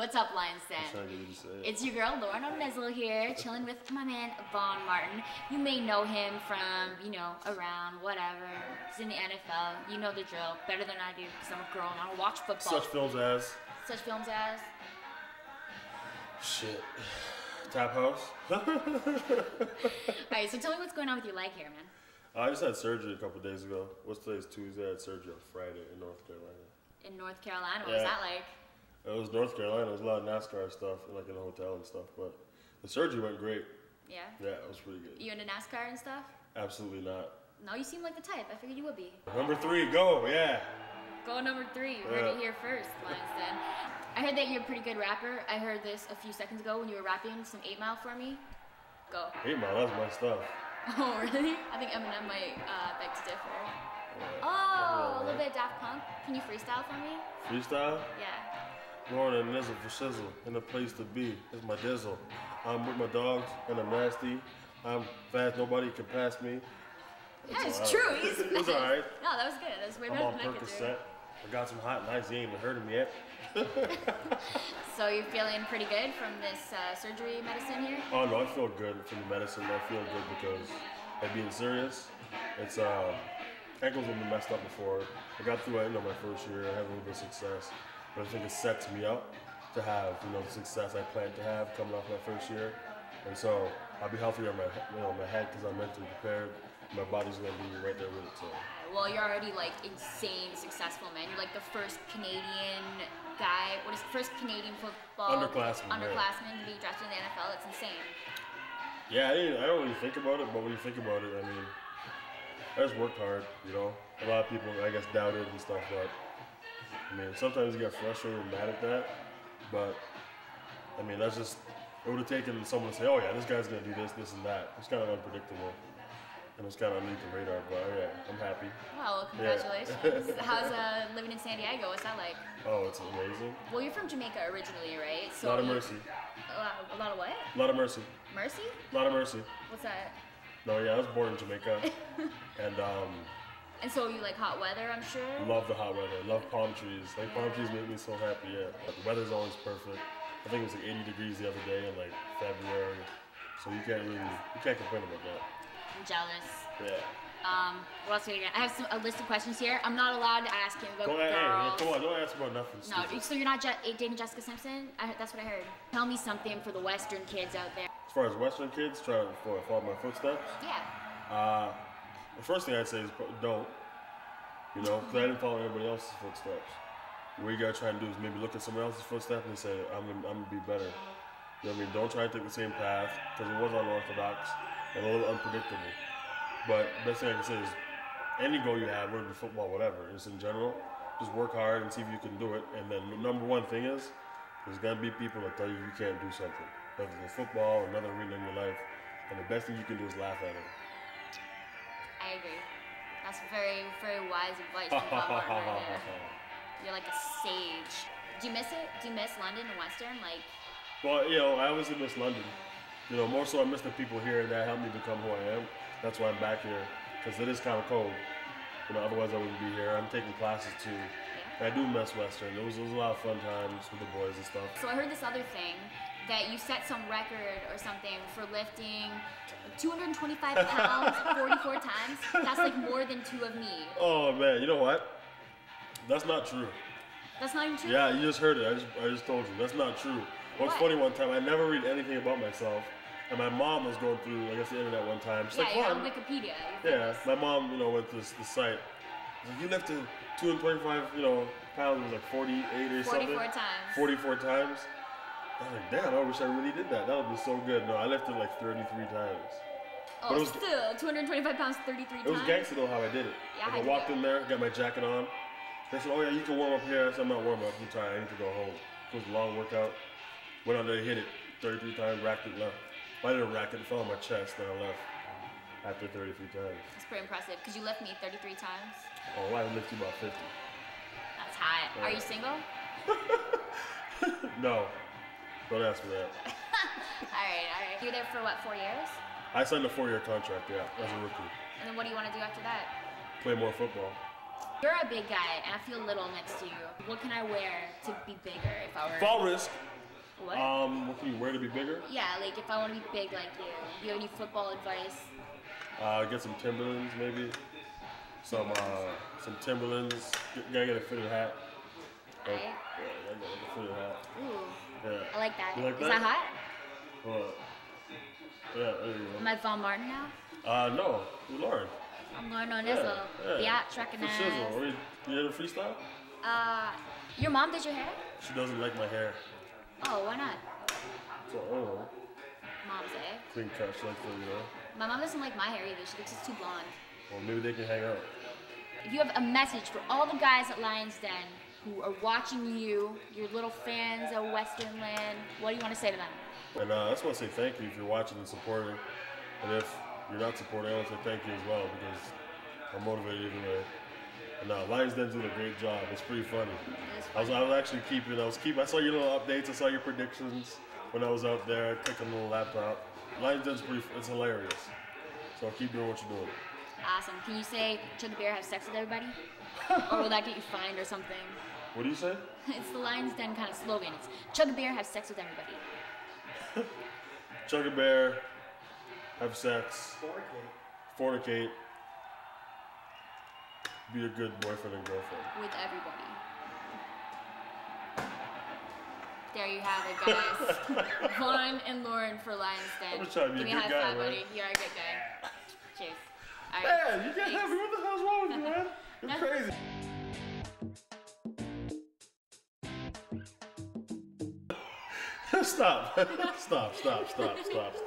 What's up, Lions Den? Trying to get to say. It's your girl Lauren O'Nizzle here, chilling with my man Vaughn Martin. You may know him from, you know, around whatever. He's in the NFL. You know the drill better than I do because I'm a girl and I don't watch football. Such films as Such films as. shit. Tap House. All right, so tell me what's going on with your leg here, man. I just had surgery a couple days ago. What's today's Tuesday? I had surgery on Friday in North Carolina. In North Carolina, what was that like? It was North Carolina. It was a lot of NASCAR stuff, like in a hotel and stuff. But the surgery went great. Yeah. Yeah, it was pretty good. You into NASCAR and stuff? Absolutely not. No, you seem like the type. I figured you would be. Number three, go. Yeah. Go number three. You heard Yeah. it here first, I heard that you're a pretty good rapper. I heard this a few seconds ago when you were rapping some 8 Mile for me. Go. Eight Mile, that's my stuff. Oh, really? I think Eminem might uh, beg to differ. Yeah. Oh, a little bit of Daft Punk. Can you freestyle for me? Freestyle? Yeah. Lauren and Nizzle for sizzle, in the place to be. It's my dizzle. I'm with my dogs, and I'm nasty. I'm fast, nobody can pass me. Yeah, it's true. He's it was alright. No, that was good. That was way I'm better on than I could do. Percocet. I got some hot and ice. You ain't even heard of me yet. So you're feeling pretty good from this uh, surgery medicine here? Oh no, I feel good from the medicine. I feel good because, I'm being serious, it's uh, ankles have been messed up before. I got through it, you know, my first year. I had a little bit of success, but I think it sets me up to have, you know, the success I plan to have coming off my first year. And so I'll be healthier on my, you know, my head because I'm mentally prepared. My body's gonna be right there with it. too. Well, you're already like insane successful, man. You're like the first Canadian guy. What is the first Canadian football Underclassman, yeah. underclassman to be drafted in the NFL? That's insane. yeah, I, I don't really think about it, but when you think about it, I mean, I just worked hard. You know, a lot of people, I guess, doubted and stuff, but I mean, sometimes you get frustrated and mad at that, but I mean, that's just, it would have taken someone to say, oh yeah, this guy's gonna do this, this, and that. It's kind of unpredictable. And it's kind of underneath the radar, but oh, yeah, I'm happy. Well, Yeah. congratulations. How's uh, living in San Diego? What's that like? Oh, it's amazing. Well, you're from Jamaica originally, right? A lot of you- mercy. A lot, a lot of what? A lot of mercy. Mercy? A lot of mercy. What's that? No, yeah, I was born in Jamaica, and um, And so you like hot weather, I'm sure. love the hot weather. Love palm trees. Like palm trees make me so happy. Yeah, but the weather's always perfect. I think it was like 80 degrees the other day in like February, so you can't really you can't complain about that. I'm jealous. Yeah. Um, what else are we gonna? I have some, a list of questions here. I'm not allowed to ask him about Don't, hey, hey, girls. come on, don't ask about nothing. No, so you're not Je- dating Jessica Simpson? I, that's what I heard. Tell me something for the Western kids out there. As far as Western kids trying to follow follow my footsteps, Yeah. uh, the first thing I'd say is don't. You know, because I didn't follow anybody else's footsteps. What you gotta try and do is maybe look at someone else's footsteps and say, I'm gonna, I'm gonna be better. You know what I mean? Don't try to take the same path because it was unorthodox and a little unpredictable. But best thing I can say is any goal you have, whether it's football, whatever, just in general, just work hard and see if you can do it. And then the number one thing is, there's gonna be people that tell you you can't do something, whether it's football or another arena in your life. And the best thing you can do is laugh at it. I agree. That's very, very wise advice from Vaughn Martin right there. You're like a sage. Do you miss it? Do you miss London and Western? Like, Well, you know, I obviously miss London. You know, more so I miss the people here that helped me become who I am. That's why I'm back here, because it is kind of cold. You know, otherwise I wouldn't be here. I'm taking classes too. And I do miss Western. It was, it was a lot of fun times with the boys and stuff. so I heard this other thing that you set some record or something for lifting 225 pounds 44 times. That's like more than two of me. Oh man, you know what? That's not true. That's not even true. Yeah, you just heard it. I just, I just told you. That's not true. What's What? funny one time, I never read anything about myself. And my mom was going through, I guess, the internet one time. She's Yeah, like, you're "Vaughn, on Wikipedia. Yeah, my mom, you know, went to this, the site. Like, you lifted 225, you know, pounds, it was like 48 or 44 something. times. 44 times. I was like, damn, I wish I really did that. That would be so good. No, I lifted like 33 times. Oh, But it was- still 225 pounds 33 It was gangster though how I did it. Yeah, Like, I walked in there, got my jacket on. They said, oh yeah, you can warm up here. I said, I'm not warm up. I'm tired. I need to go home. It was a long workout. Went out there, hit it 33 times, racked it, left. I didn't rack it, it fell on my chest, then I left after 33 times. That's pretty impressive. because you lift me 33 times? Oh, I lift you about 50. That's hot. Are you single? No. Don't ask me that. all right, all right. You were there for what, four years? I signed a four-year contract, yeah, as a rookie. And then what do you want to do after that? Play more football. You're a big guy, and I feel little next to you. What can I wear to be bigger if I were? Fall risk. What? Um, what can you wear to be bigger? yeah, like if I want to be big like you. Do you have any football advice? Uh, get some Timberlands maybe. Some uh, some Timberlands. Gotta get a fitted hat. Oh, Right. yeah, gotta get a fitted hat. Ooh, Yeah. I like that. You like Is that? that hot? What? Yeah, there you go. Am. I Vaughn Martin now? Uh, no, Lauren. I'm Lauren. Yeah, tracking For ass. shizzle. What, You you did a freestyle? Uh, your mom did your hair? She doesn't like my hair. Oh, why not? So, I. Mom's eh? Clean cut, she likes to, you know. My mom doesn't like my hair either. She thinks it's too blonde. Well, maybe they can hang out. If you have a message for all the guys at Lions Den who are watching you, your little fans of Western Land, what do you want to say to them? And uh, I just want to say thank you if you're watching and supporting. And if you're not supporting, I want to say thank you as well because I'm motivated either way. And uh, Lions Den doing a great job. It's pretty funny. It's I was, I was actually keeping. I was keeping. I saw your little updates. I saw your predictions when I was out there. I clicked on the little laptop. Lions Den's pretty. It's hilarious. So keep doing what you're doing. Awesome. Can you say Chug Bear have sex with everybody? or will that get you fined or something? What do you say? It's the Lions Den kind of slogan. It's Chug Bear have sex with everybody. Chug a bear, have sex, fornicate, Fornicate. be a good boyfriend and girlfriend. with everybody. There you have it, guys. Vaughn and Lauren for Lions Den. I'm just trying to be a Give me good guy, five, man. buddy. You're a good guy. Right. Man, you get happy. What the hell's wrong with you, man? You're crazy. stop. stop, stop, stop, stop, stop.